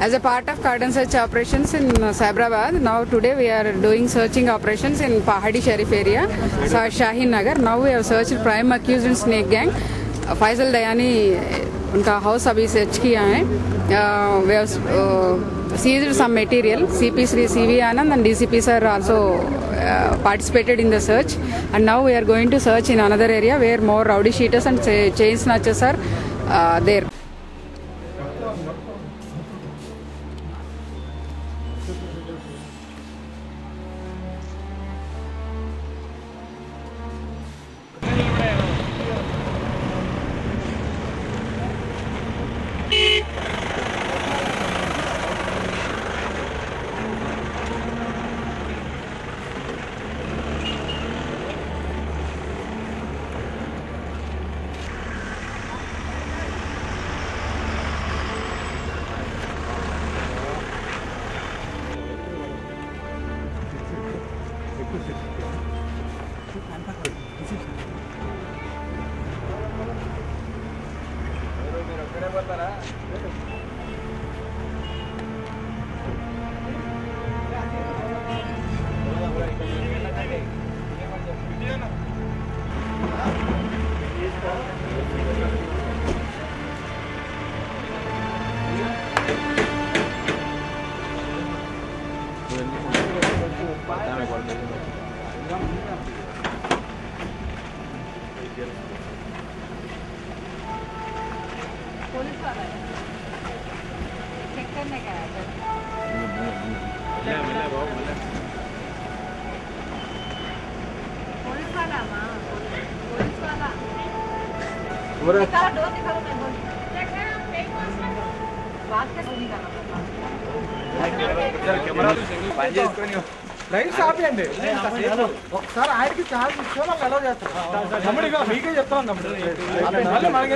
As a part of cordon search operations in uh, Cyberabad, now today we are doing searching operations in Pahadi Sharif area, Sa- Shaheen Nagar. Now we have searched prime accused in snake gang. Uh, Faisal Dayani, uh, उनका house अभी search किया है uh, we have uh, seized some material. CP Sri CV Anand and DCP sir also uh, participated in the search. And now we are going to search in another area where more rowdy sheeters and cha- chain snatchers are uh, there. ఒకసారి ఆయనకి chance ఇచ్చో నాకు allow చేస్తాను తమ్ముడిగా మీకే చెప్తాను తమ్ముడు మనకి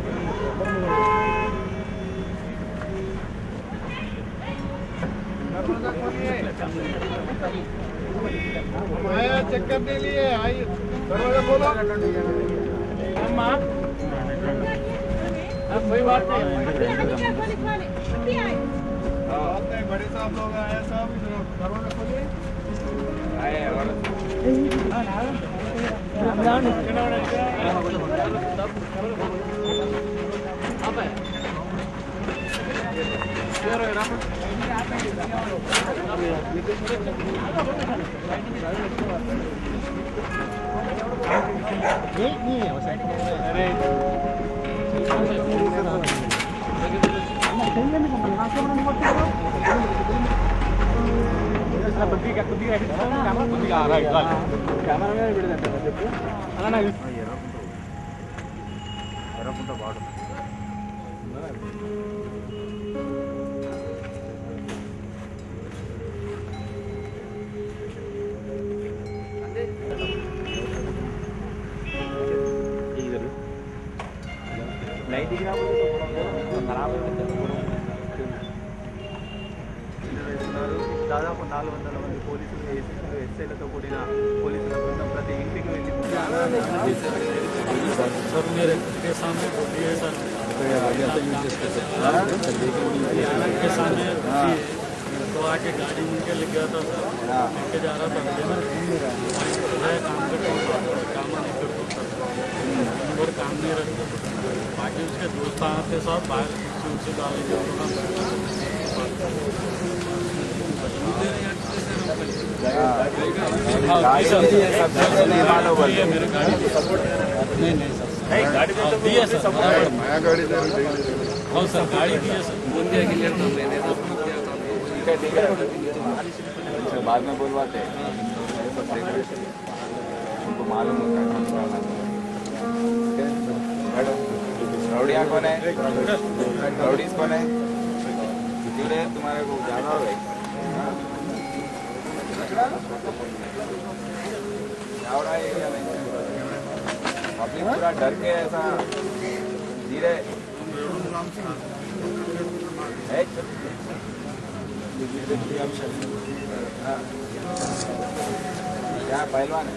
आया check करने लिए आई। दरवाज़ा खोलो। अम्मा अब कोई बात नहीं। बड़े साहब लोग आए साहब दरवाज़ा खोलिए। आए और अब है। కొద్దిగా కొద్దిగా కొద్దిగా కెమెరా మీద పెడదంట చెప్పు అలా దాదాపు నాలుగు వందల మంది పోలీసులు ఏసీలు ఎస్ఐలతో కూడిన పోలీసుల బృందం ప్రతి ఇంటికి వెళ్ళి सर तो आके गाड़ी उनके लग गया था सर लेके जा रहा था काम करता काम नहीं करता और काम नहीं रखता बाकी उसके दोस्त आए थे सब बाहर उनसे डाले नहीं नहीं सर गाड़ी सपोर्ट गाड़ी दी है सर गोंदिया के लिए तो मैंने ठीक है बाद में बोलवाते हैं। उनको मालूम रौड़िया कौन है। रौडीज कौन है? तुम्हारे को जाना होगा एरिया पूरा डर के ऐसा धीरे है? क्या पहलवान है।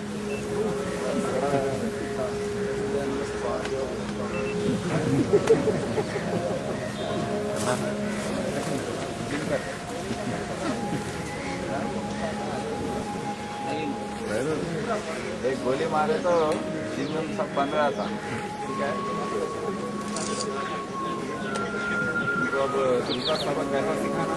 एक गोली मारे तो दिन में सब बन रहा था ठीक है तो अब तुमका सबक कैसा सिखाना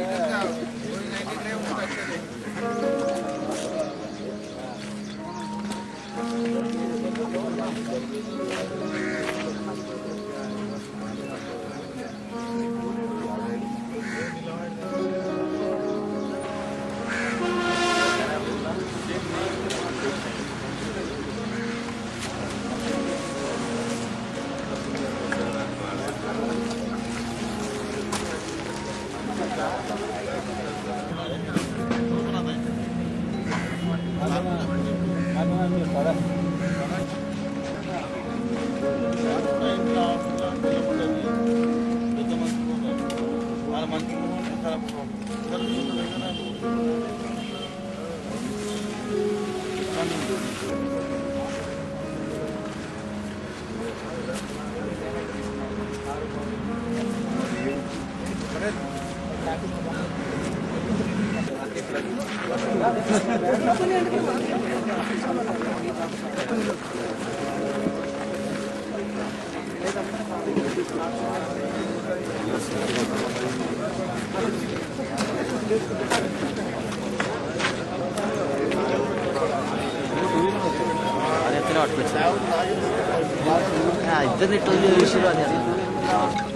അതെന്തിനാ ഒട്ടിപ്പിച്ച ആ ഇത് നിട്ടൊരു വിഷയം അതെ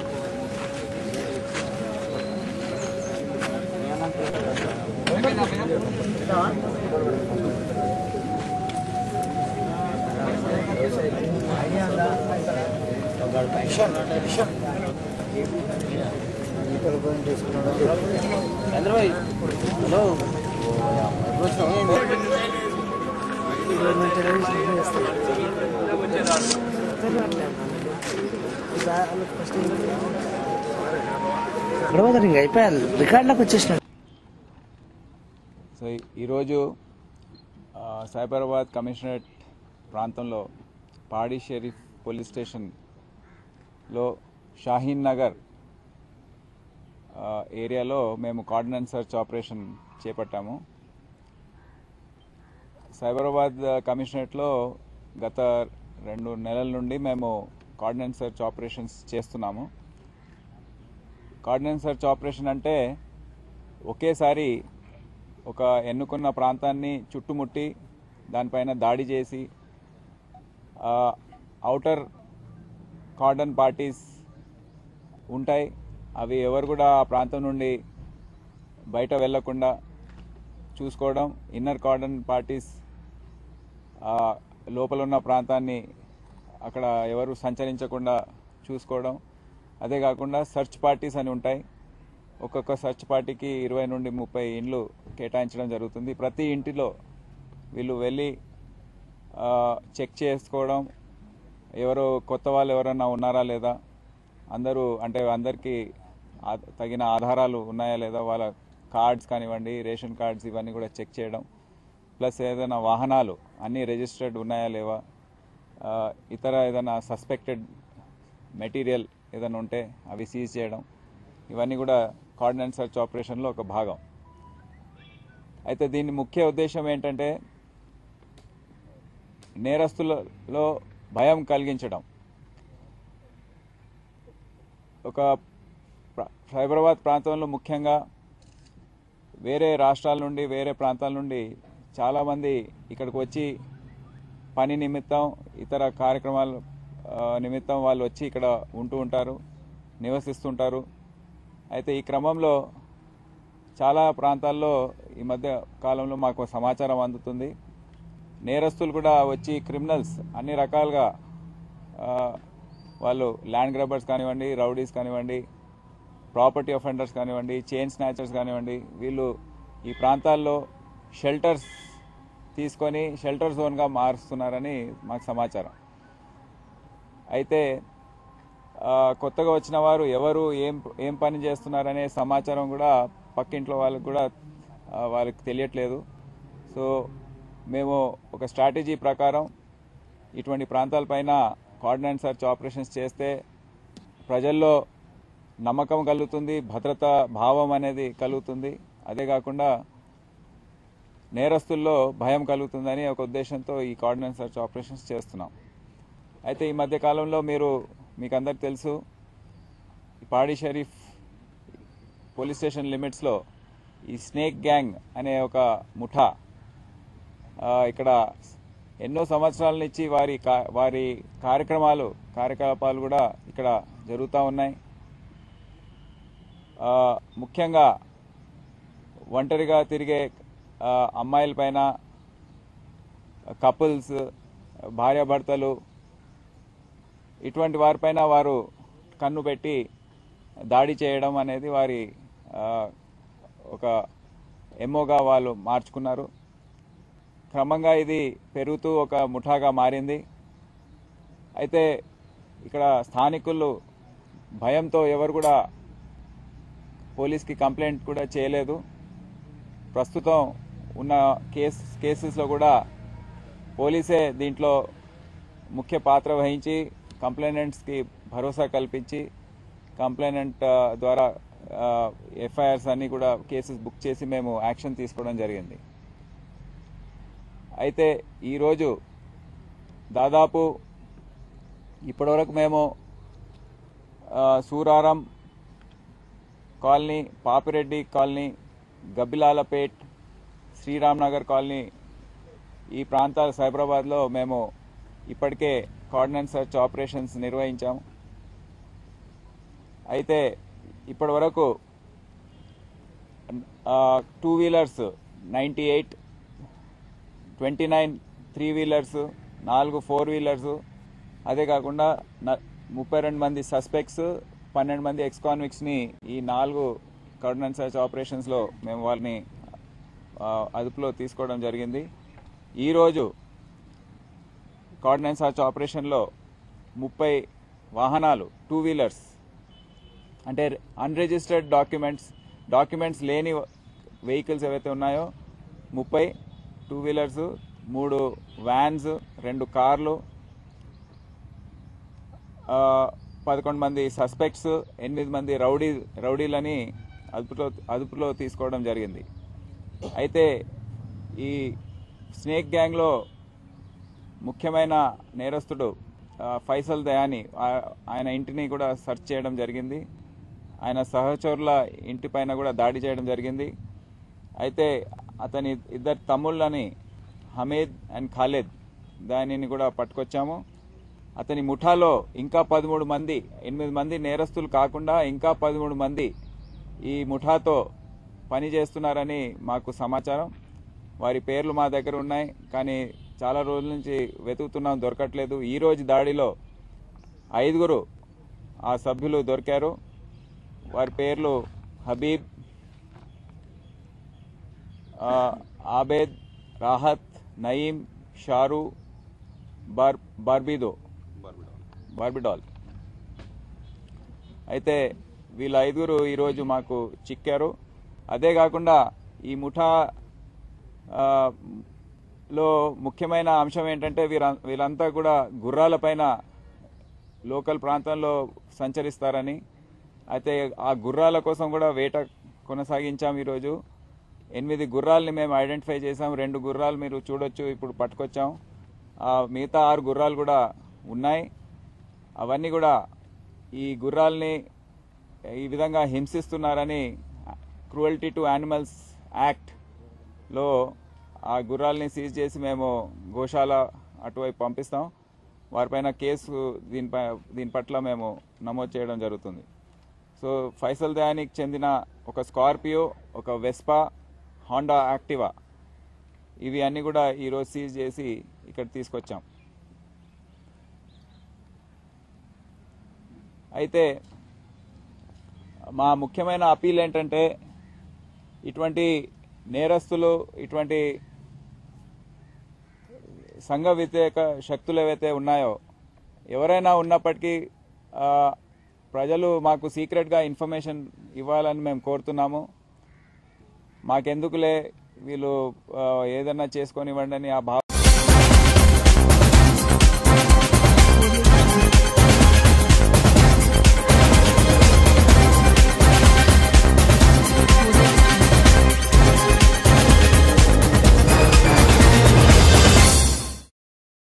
హలో. రికార్డులకు వచ్చేసినాడు సో ఈ- ఈరోజు సైబరాబాద్ కమిషనరేట్ ప్రాంతంలో పాడి షరీఫ్ పోలీస్ లో షాహీన్ నగర్ ఏరియాలో మేము కార్డినెన్స్ సర్చ్ ఆపరేషన్ చేపట్టాము. సైబరాబాద్ కమిషనరేట్లో గత రెండు నెలల నుండి మేము కార్డినెన్స్ సర్చ్ ఆపరేషన్స్ చేస్తున్నాము. కార్డినెన్స్ సర్చ్ ఆపరేషన్ అంటే ఒకేసారి ఒక ఎన్నుకున్న ప్రాంతాన్ని చుట్టుముట్టి దానిపైన దాడి చేసి అవుటర్ కార్డన్ పార్టీస్ ఉంటాయి. అవి ఎవరు కూడా ఆ ప్రాంతం నుండి బయట వెళ్ళకుండా చూసుకోవడం ఇన్నర్ కార్డన్ పార్టీస్ లోపల ఉన్న ప్రాంతాన్ని అక్కడ ఎవరు సంచరించకుండా చూసుకోవడం. అదే కాకుండా సర్చ్ పార్టీస్ అని ఉంటాయి. ఒక్కొక్క సర్చ్ పార్టీకి ఇరవై నుండి ముప్పై ఇండ్లు కేటాయించడం జరుగుతుంది. ప్రతి ఇంటిలో వీళ్ళు వెళ్ళి చెక్ చేసుకోవడం ఎవరు కొత్త వాళ్ళు ఎవరన్నా ఉన్నారా లేదా? అందరూ అంటే అందరికీ తగిన ఆధారాలు ఉన్నాయా లేదా? వాళ్ళ కార్డ్స్ కానివ్వండి రేషన్ కార్డ్స్ ఇవన్నీ కూడా చెక్ చేయడం. ప్లస్ ఏదైనా వాహనాలు అన్నీ రిజిస్టర్డ్ ఉన్నాయా లేవా? ఇతర ఏదైనా సస్పెక్టెడ్ మెటీరియల్ ఏదైనా ఉంటే అవి సీజ్ చేయడం. ఇవన్నీ కూడా కార్డినెన్స్ సర్చ్ ఆపరేషన్లో ఒక భాగం. అయితే దీని ముఖ్య ఉద్దేశం ఏంటంటే నేరస్తులలో భయం కలిగించడం. ఒక ప్ర- సైబరాబాద్ ప్రాంతంలో ముఖ్యంగా వేరే రాష్ట్రాల నుండి వేరే ప్రాంతాల నుండి చాలామంది ఇక్కడికి వచ్చి పని నిమిత్తం ఇతర కార్యక్రమాల నిమిత్తం వాళ్ళు వచ్చి ఇక్కడ ఉంటూ ఉంటారు నివసిస్తుంటారు. అయితే ఈ క్రమంలో చాలా ప్రాంతాల్లో ఈ మధ్య కాలంలో మాకు సమాచారం అందుతుంది. నేరస్తులు కూడా వచ్చి క్రిమినల్స్ అన్ని రకాలుగా వాళ్ళు ల్యాండ్ గ్రాబర్స్ కానివ్వండి రౌడీస్ కానివ్వండి ప్రాపర్టీ అఫెండర్స్ కానివ్వండి చైన్ స్నాచర్స్ కానివ్వండి వీళ్ళు ఈ ప్రాంతాల్లో షెల్టర్స్ తీసుకొని షెల్టర్ జోన్గా మారుస్తున్నారని మాకు సమాచారం. అయితే కొత్తగా వచ్చిన వారు ఎవరు ఏం ఏం పని చేస్తున్నారనే సమాచారం కూడా పక్కింట్లో వాళ్ళకి కూడా వాళ్ళకి తెలియట్లేదు. సో మేము ఒక స్ట్రాటజీ ప్రకారం ఇటువంటి ప్రాంతాలపైన కోఆర్డినేట్ సర్చ్ ఆపరేషన్స్ చేస్తే ప్రజల్లో నమ్మకం కలుగుతుంది భద్రతా భావం అనేది కలుగుతుంది. అదే కాకుండా నేరస్తుల్లో భయం కలుగుతుందని ఒక ఉద్దేశంతో ఈ కోఆర్డినేట్ సర్చ్ ఆపరేషన్స్ చేస్తున్నాం. అయితే ఈ మధ్య కాలంలో మీరు మీకు అందరికి తెలుసు పాడి షరీఫ్ పోలీస్ స్టేషన్ లిమిట్స్లో ఈ స్నేక్ గ్యాంగ్ అనే ఒక ముఠా ఇక్కడ ఎన్నో సంవత్సరాల నుంచి వారి కా- వారి కార్యక్రమాలు కార్యకలాపాలు కూడా ఇక్కడ జరుగుతూ ఉన్నాయి. ముఖ్యంగా ఒంటరిగా తిరిగే అమ్మాయిలపైన కపుల్స్ భార్యాభర్తలు ఇటువంటి వారిపైన వారు కన్ను పెట్టి దాడి చేయడం అనేది వారి ఒక ఎమ్మోగా వాళ్ళు మార్చుకున్నారు. క్రమంగా ఇది పెరుగుతూ ఒక ముఠాగా మారింది. అయితే ఇక్కడ స్థానికులు భయంతో ఎవరు కూడా పోలీస్కి కంప్లైంట్ కూడా చేయలేదు. ప్రస్తుతం ఉన్న కేస్ కేసెస్లో కూడా పోలీసే దీంట్లో ముఖ్య పాత్ర వహించి కంప్లైనెంట్స్కి భరోసా కల్పించి కంప్లైనెంట్ ద్వారా ఎఫ్ఐఆర్స్ అన్నీ కూడా కేసెస్ బుక్ చేసి మేము యాక్షన్ తీసుకోవడం జరిగింది. అయితే ఈరోజు దాదాపు ఇప్పటివరకు మేము Suraram colony Papireddy colony Gabbilalapet Sriram Nagar colony ఈ ప్రాంతాల సైబరాబాద్లో మేము ఇప్పటికే కార్డినెన్స్ సర్చ్ ఆపరేషన్స్ నిర్వహించాము. అయితే ఇప్పటి వరకు two wheelers ninety eight twenty nine three wheelers నాలుగు ఫోర్ వీలర్స్. అదే కాకుండా న- ముప్పై రెండు మంది సస్పెక్ట్స్ పన్నెండు మంది ఎక్స్కాన్విక్స్ని ఈ నాలుగు కోఆర్డినేట్ సర్చ్ ఆపరేషన్స్లో మేము వాళ్ళని అదుపులో తీసుకోవడం జరిగింది. ఈరోజు కార్డినెన్స్ సర్చ్ ఆపరేషన్లో ముప్పై వాహనాలు టూ వీలర్స్. అంటే అన్రిజిస్టర్డ్ డాక్యుమెంట్స్ డాక్యుమెంట్స్ లేని వెహికల్స్ ఏవైతే ఉన్నాయో ముప్పై టూ వీలర్స్ మూడు వ్యాన్స్ రెండు కార్లు పదకొండు మంది సస్పెక్ట్స్ ఎనిమిది మంది రౌడీ రౌడీలని అదుపులో అదుపులో తీసుకోవడం జరిగింది. అయితే ఈ స్నేక్ గ్యాంగ్లో ముఖ్యమైన నేరస్తుడు ఫైసల్ దయాని ఆ- ఆయన ఇంటిని కూడా సెర్చ్ చేయడం జరిగింది. ఆయన సహచరుల ఇంటిపైన కూడా దాడి చేయడం జరిగింది. అయితే అతని ఇద్దరు తమ్ముళ్ళని హమీద్ అండ్ ఖాలిద్ దానిని కూడా పట్టుకొచ్చాము. అతని ముఠాలో ఇంకా పదమూడు మంది ఎనిమిది మంది నేరస్తులు కాకుండా ఇంకా పదమూడు మంది ఈ ముఠాతో పని చేస్తున్నారని మాకు సమాచారం. వారి పేర్లు మా దగ్గర ఉన్నాయి కానీ చాలా రోజుల నుంచి వెతుకుతున్నాం దొరకట్లేదు. ఈ రోజు దాడిలో ఐదుగురు ఆ సభ్యులు దొరికారు. వారి పేర్లు హబీబ్ ఆబేద్ రాహత్ నయీం షారు బార్ బార్బిదో బార్బిడాల్. అయితే వీళ్ళ ఐదుగురు ఈరోజు మాకు చిక్కారు. అదే కాకుండా ఈ ముఠా లో ముఖ్యమైన అంశం ఏంటంటే వీర వీళ్ళంతా కూడా గుర్రాలపైన లోకల్ ప్రాంతంలో సంచరిస్తారని. అయితే ఆ గుర్రాల కోసం కూడా వేట కొనసాగించాం ఈరోజు. ఎనిమిది గుర్రాలని మేము ఐడెంటిఫై చేసాం రెండు గుర్రాలు మీరు చూడొచ్చు ఇప్పుడు పట్టుకొచ్చాం. ఆ మిగతా ఆరు గుర్రాలు కూడా ఉన్నాయి. అవన్నీ కూడా ఈ గుర్రాల్ని ఈ విధంగా హింసిస్తున్నారని క్రూయల్టీ టు యానిమల్స్ యాక్ట్లో ఆ గుర్రాల్ని సీజ్ చేసి మేము గోశాల అటువైపు పంపిస్తాం. వారిపైన కేసు దీనిపై దీని పట్ల మేము నమోదు చేయడం జరుగుతుంది. సో ఫైసల్ దయానికి చెందిన ఒక స్కార్పియో ఒక వెస్పా హోండా యాక్టివా ఇవి అన్నీ కూడా ఈరోజు సీజ్ చేసి ఇక్కడ తీసుకొచ్చాం. అయితే మా ముఖ్యమైన అపీల్ ఏంటంటే ఇటువంటి నేరస్తులు ఇటువంటి సంఘ వ్యతిరేక శక్తులు ఏవైతే ఉన్నాయో ఎవరైనా ఉన్నప్పటికీ ప్రజలు మాకు సీక్రెట్గా ఇన్ఫర్మేషన్ ఇవ్వాలని మేము కోరుతున్నాము. మాకెందుకులే వీళ్ళు ఆ, ఏదన్నా చేసుకొని ఇవ్వండి అని ఆ భావ